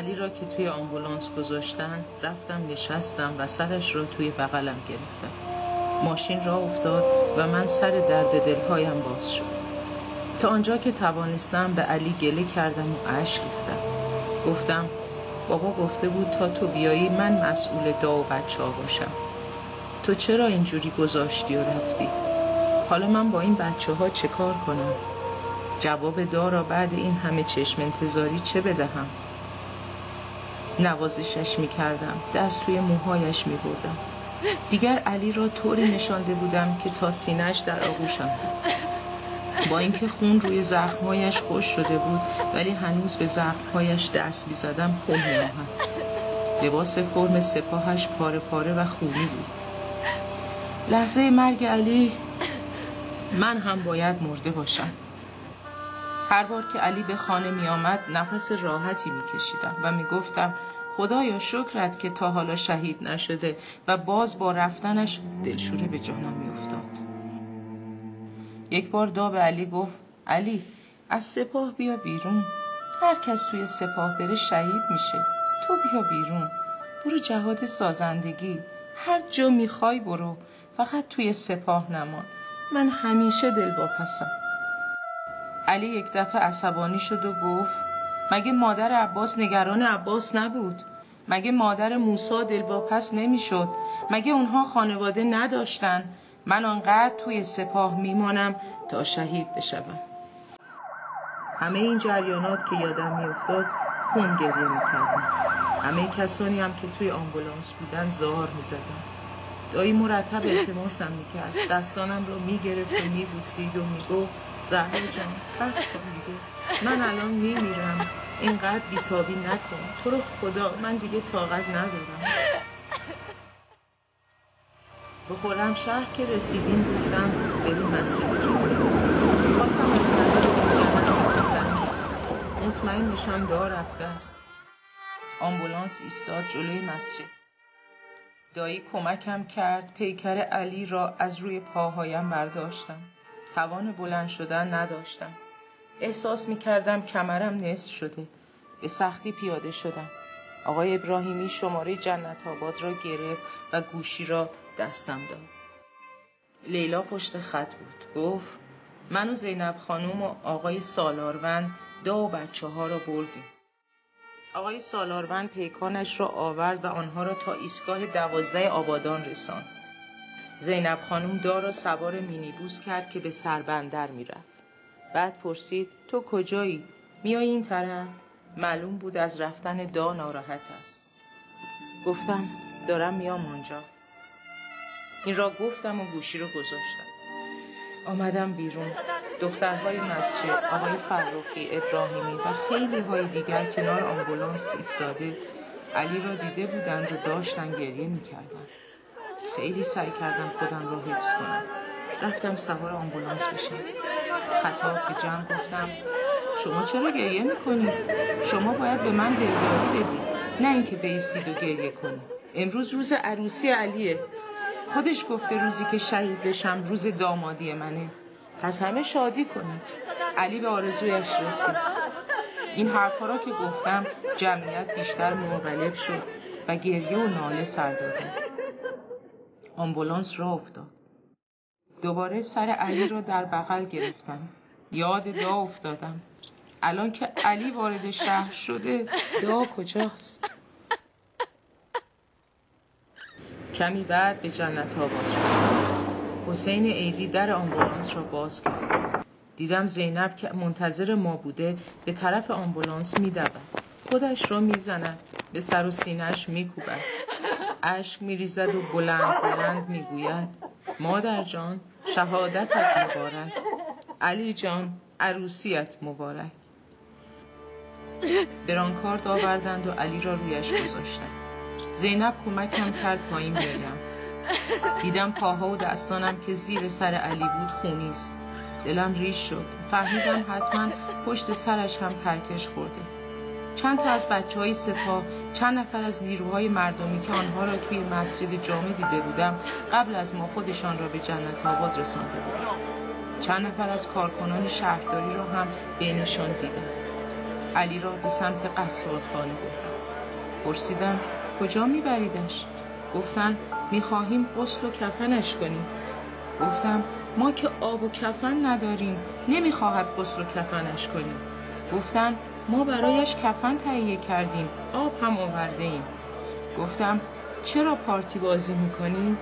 علی را که توی آمبولانس گذاشتن رفتم نشستم و سرش را توی بغلم گرفتم. ماشین را افتاد و من سر درد دلهایم باز شد. تا آنجا که توانستم به علی گله کردم و اشک ریختم. گفتم بابا گفته بود تا تو بیایی من مسئول دا و بچه ها باشم. تو چرا اینجوری گذاشتی و رفتی؟ حالا من با این بچه ها چه کار کنم؟ جواب دا را بعد این همه چشم انتظاری چه بدهم؟ نوازشش می کردم دست توی موهایش می بردم دیگر علی را طوری نشانده بودم که تا سینهش در آغوشم با اینکه خون روی زخمهایش خوش شده بود ولی هنوز به زخمهایش دست می زدم خون می لباس فرم سپاهش پاره پاره و خونی بود. لحظه مرگ علی من هم باید مرده باشم. هر بار که علی به خانه می آمد نفس راحتی می کشیدم و می گفتم خدایا شکرت که تا حالا شهید نشده. و باز با رفتنش دلشوره به جانم می افتاد. یک بار دا به علی گفت علی از سپاه بیا بیرون. هر کس توی سپاه بره شهید میشه. تو بیا بیرون. برو جهاد سازندگی. هر جا می‌خوای برو. فقط توی سپاه نمان. من همیشه دل واپسم علی یک دفعه عصبانی شد و گفت مگه مادر عباس نگران عباس نبود؟ مگه مادر موسا دلواپس نمی‌شد؟ مگه اونها خانواده نداشتن؟ من آنقدر توی سپاه میمانم تا شهید بشوم. همه این جریانات که یادم میافتاد خون گریه می‌کردم همه کسانی هم که توی آمبولانس بودن زار می‌زدن. دایی مرتب التماسم می‌کرد. دستانم رو می‌گرفت و میبوسید و می‌گفت زهرا جان بس کن دیگه. من الان میمیرم. اینقدر بیتابی نکن. تو رو خدا من دیگه طاقت ندارم. به شهر که رسیدیم گفتم بریم مسجد جمعه. خواستم از مسجد جمعه مطمئن نشم دار رفته است. آمبولانس ایستاد جلوی مسجد. دایی کمکم کرد پیکر علی را از روی پاهایم برداشتم. توان بلند شدن نداشتم. احساس می کردم کمرم نصف شده. به سختی پیاده شدم. آقای ابراهیمی شماره جنت آباد را گرفت و گوشی را دستم داد. لیلا پشت خط بود. گفت من و زینب خانوم و آقای سالاروند دا و بچه ها را بردیم. آقای سالاروند پیکانش را آورد و آنها را تا ایستگاه دوازده آبادان رساند. زینب خانم دا را سوار مینیبوس کرد که به سربندر می‌رفت. بعد پرسید تو کجایی؟ میای این طرف؟ معلوم بود از رفتن دا ناراحت است. گفتم دارم میام آنجا. این را گفتم و گوشی رو گذاشتم. آمدم بیرون. دخترهای مسجد آقای فرخی ابراهیمی و خیلی های دیگر کنار آمبولانس ایستاده. علی را دیده بودند و داشتن گریه می‌کردن خیلی سعی کردم خودم را حفظ کنم. رفتم سوار آمبولانس بشم. خطاب به جمع گفتم شما چرا گریه می‌کنید شما باید به من دلداری بدید نه اینکه بیستید و گریه کنید امروز روز عروسی علیه. خودش گفته روزی که شهید بشم روز دامادی منه. پس همه شادی کنید. علی به آرزویش رسید. این حرفها را که گفتم جمعیت بیشتر منقلب شد و گریه و ناله سر دادن آمبولانس را افتاد. دوباره سر علی را در بغل گرفتم. یاد دا افتادم. الان که علی وارد شهر شده دا کجاست؟ کمی بعد به جنت آباد رسید حسین عیدی در آمبولانس را باز کرد. دیدم زینب که منتظر ما بوده به طرف آمبولانس میدود. خودش را می‌زند به سر و سینهش میکوبد. اشک میریزد و بلند بلند می‌گوید. مادر جان شهادتت مبارک. علی جان عروسیت مبارک. برانکارد آوردند و علی را رویش گذاشتند. زینب کمکم کرد پایین بیایم. دیدم پاها و دستانم که زیر سر علی بود خونی است. دلم ریش شد. فهمیدم حتما پشت سرش هم ترکش خورده. چند تا از بچه های سپاه چند نفر از نیروهای مردمی که آنها را توی مسجد جامع دیده بودم قبل از ما خودشان را به جنت آباد رسانده بودم چند نفر از کارکنان شهرداری را هم به نشان دیدم. علی را به سمت قصال خانه بردم. پرسیدم کجا میبریدش؟ گفتن می‌خواهیم غسل و کفنش کنیم. گفتم ما که آب و کفن نداریم نمی‌خواهد غسل و کفنش کنیم. گفتن ما برایش کفن تهیه کردیم آب هم آورده ایم گفتم چرا پارتی بازی می‌کنید؟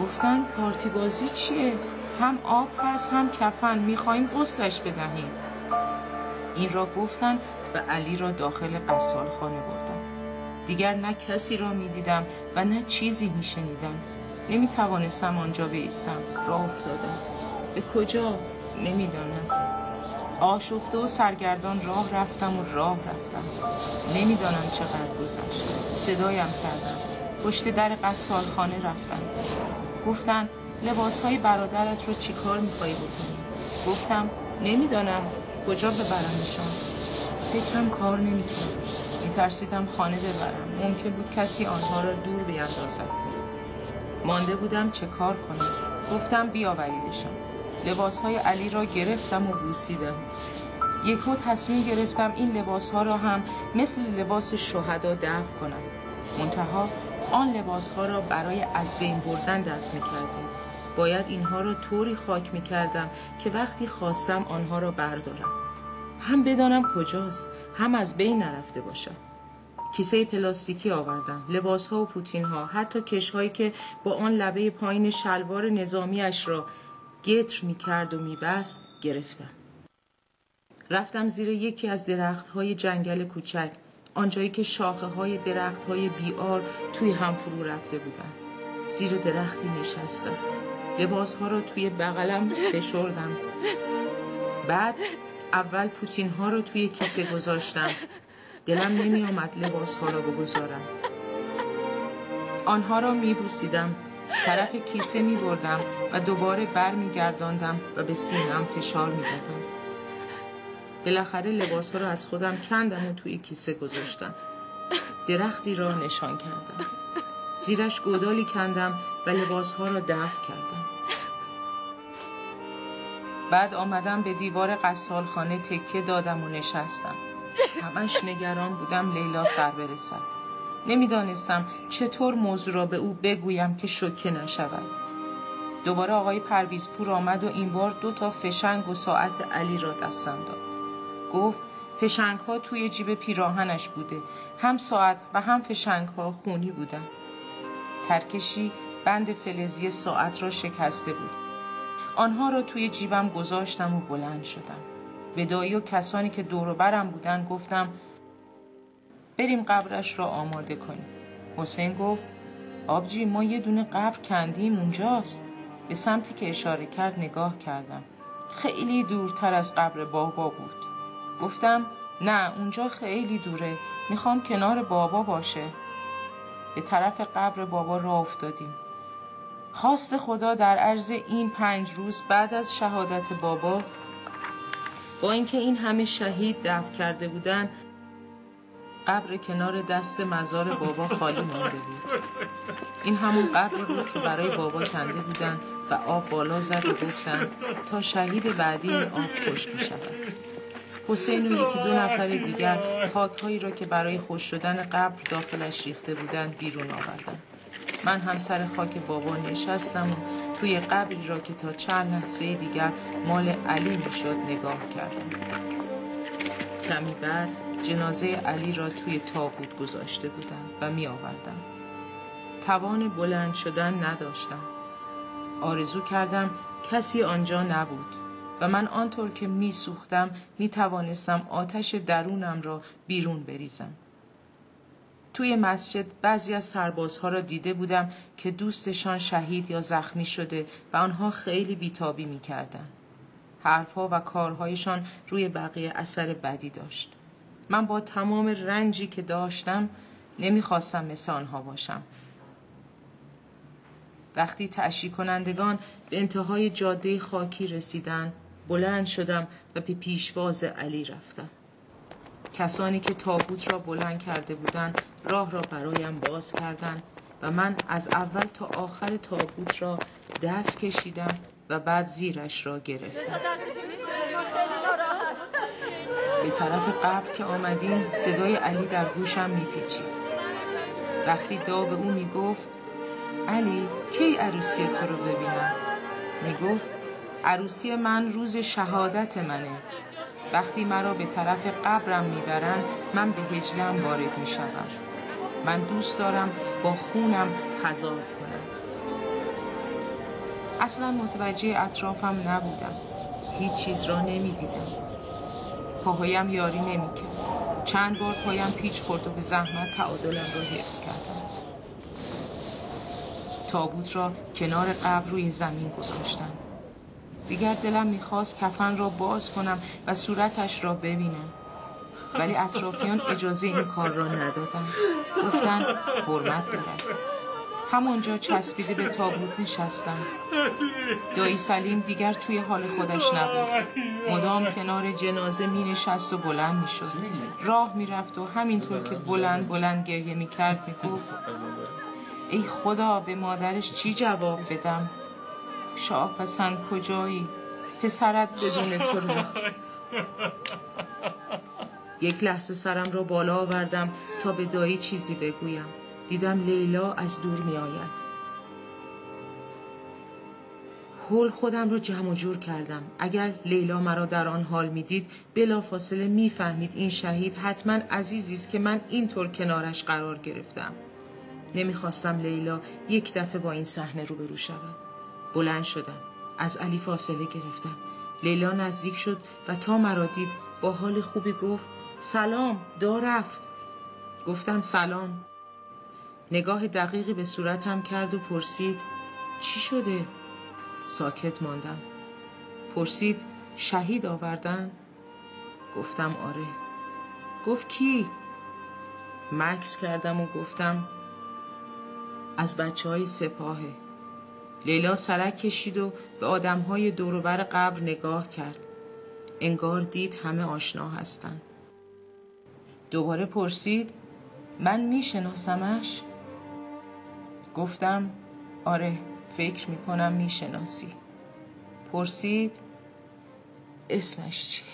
گفتن پارتی بازی چیه؟ هم آب هست هم کفن می‌خواهیم غسلش بدهیم. این را گفتن و علی را داخل قصال خانه بردن. دیگر نه کسی را می‌دیدم و نه چیزی میشنیدم. نمی توانستم آنجا بیستم. راه افتادم. به کجا؟ نمی‌دانم. آشفته و سرگردان راه رفتم و راه رفتم. نمی‌دانم چقدر گذشت. صدایم کردم. پشت در قصال خانه رفتم. گفتن لباس های برادرت رو چیکار میخوایی بکنی؟ گفتم نمی‌دانم. کجا ببرمشان فکرم کار نمی‌کرد. میترسیدم خانه ببرم. ممکن بود کسی آنها را دور بیندازد مانده بودم چه کار کنم. گفتم بیاوریدشان لباس های علی را گرفتم و بوسیدم. یکو تصمیم گرفتم این لباس ها را هم مثل لباس شهدا دفع کنم. منتها آن لباس ها را برای از بین بردن دفع می کردیم باید اینها را طوری خاک می کردم که وقتی خواستم آنها را بردارم. هم بدانم کجاست هم از بین نرفته باشم. کیسه پلاستیکی آوردم لباس ها و پوتین ها حتی کش هایی که با آن لبه پایین شلوار نظامیش را گتر می کرد و می بست گرفتم. رفتم زیر یکی از درخت های جنگل کوچک آنجایی که شاخه های درخت های بیار توی هم فرو رفته بودن. زیر درختی نشستم. لباس ها را توی بغلم فشردم. بعد اول پوتین ها را توی کیسه گذاشتم. دلم نمی آمد لباس ها را بگذارم. آنها را می بوسیدم طرف کیسه می بردم و دوباره بر می گرداندم و به سینم فشار می دادم بالاخره لباس را از خودم کندم و توی کیسه گذاشتم. درختی را نشان کردم. زیرش گودالی کندم و لباس ها را دفع کردم. بعد آمدم به دیوار قصال خانه تکیه دادم و نشستم. همش نگران بودم لیلا سر برسد. نمی‌دانستم چطور موضوع را به او بگویم که شوکه نشود. دوباره آقای پرویزپور آمد و این بار دو تا فشنگ و ساعت علی را دستم داد. گفت فشنگ ها توی جیب پیراهنش بوده. هم ساعت و هم فشنگ ها خونی بودن. ترکشی بند فلزی ساعت را شکسته بود. آنها را توی جیبم گذاشتم و بلند شدم. به دایی و کسانی که دور برم بودن گفتم بریم قبرش را آماده کنیم. حسین گفت آبجی ما یه دونه قبر کندیم اونجاست. به سمتی که اشاره کرد نگاه کردم. خیلی دورتر از قبر بابا بود. گفتم نه اونجا خیلی دوره. می‌خوام کنار بابا باشه. به طرف قبر بابا را افتادیم. خواست خدا در عرض این پنج روز بعد از شهادت بابا با اینکه این همه شهید دفع کرده بودن قبر کنار دست مزار بابا خالی مانده بود. این همون قبر بود که برای بابا کنده بودن و آب بالا زد و گفتن تا شهید بعدی این آب خوش می شود حسین و یکی دو نفر دیگر خاکهایی را که برای خوش شدن قبر داخلش ریخته بودند بیرون آوردن. من هم سر خاک بابا نشستم و توی قبری را که تا چند لحظه دیگر مال علی می‌شد نگاه کردم. کمی بعد جنازه علی را توی تابوت گذاشته بودم و می آوردم توان بلند شدن نداشتم آرزو کردم کسی آنجا نبود و من آنطور که می سوختم می توانستم آتش درونم را بیرون بریزم توی مسجد بعضی از سربازها را دیده بودم که دوستشان شهید یا زخمی شده و آنها خیلی بیتابی می‌کردند. حرفها و کارهایشان روی بقیه اثر بدی داشت. من با تمام رنجی که داشتم نمی‌خواستم مثل آنها باشم. وقتی تعشی کنندگان به انتهای جاده خاکی رسیدن بلند شدم و به پیشواز علی رفتم. کسانی که تابوت را بلند کرده بودند راه را برایم باز کردند و من از اول تا آخر تابوت را دست کشیدم و بعد زیرش را گرفتم به طرف قبر که آمدیم صدای علی در گوشم میپیچید. وقتی دا به او می‌گفت علی کی عروسی تو رو ببینم؟ می‌گفت عروسی من روز شهادت منه. وقتی مرا به طرف قبرم می‌برند من به هجلم وارد می‌شوم. من دوست دارم با خونم خزار کنم. اصلا متوجه اطرافم نبودم. هیچ چیز را نمی‌دیدم. پاهایم یاری نمی‌کرد. چند بار پایم پیچ خورد و به زحمت تعادلم را حفظ کردم. تابوت را کنار قبر روی زمین گذاشتم. دیگر دلم می‌خواست کفن را باز کنم و صورتش را ببینم. ولی اطرافیان اجازه این کار را ندادن. گفتن حرمت دارد. همانجا چسبیده به تابوت نشستم. دایی سلیم دیگر توی حال خودش نبود. مدام کنار جنازه می نشست و بلند می شد راه می رفت و همینطور که بلند بلند گریه می کرد می گفت ای خدا به مادرش چی جواب بدم؟ شاه پسند کجایی؟ پسرت بدون تو رو یک لحظه سرم را بالا آوردم تا به دایی چیزی بگویم. دیدم لیلا از دور می آید. هول خودم را جمع و جور کردم. اگر لیلا مرا در آن حال می‌دید بلا فاصله می‌فهمید این شهید حتما عزیزی است که من اینطور کنارش قرار گرفتم. نمی‌خواستم لیلا یک دفعه با این صحنه روبرو شود. بلند شدم. از علی فاصله گرفتم. لیلا نزدیک شد و تا مرا دید با حال خوبی گفت سلام دا رفت گفتم سلام. نگاه دقیقی به صورتم کرد و پرسید چی شده؟ ساکت ماندم پرسید شهید آوردن؟ گفتم آره گفت کی؟ مکس کردم و گفتم از بچه های سپاهه لیلا سرک کشید و به آدم های دوروبر قبر نگاه کرد انگار دید همه آشنا هستند. دوباره پرسید من میشناسمش؟ گفتم آره فکر می‌کنم می‌شناسی پرسید اسمش چیه؟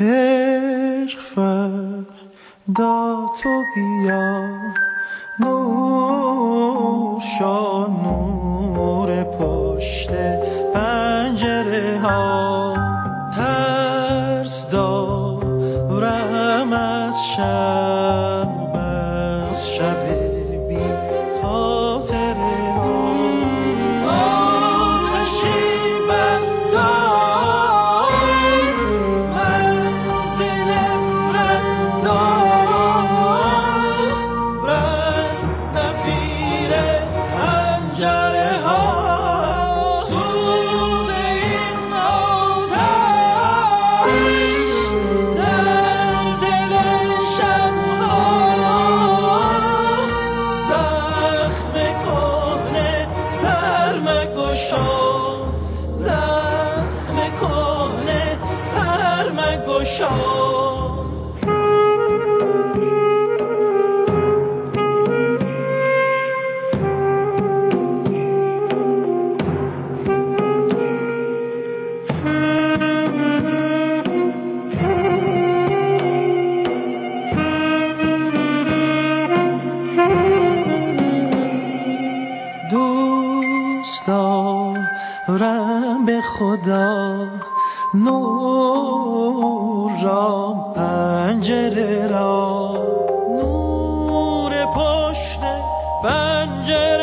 عشق دا تو بیا نوشا نور پشت پنجره ها از خدا نور را پنجره را. نور پشت پنجره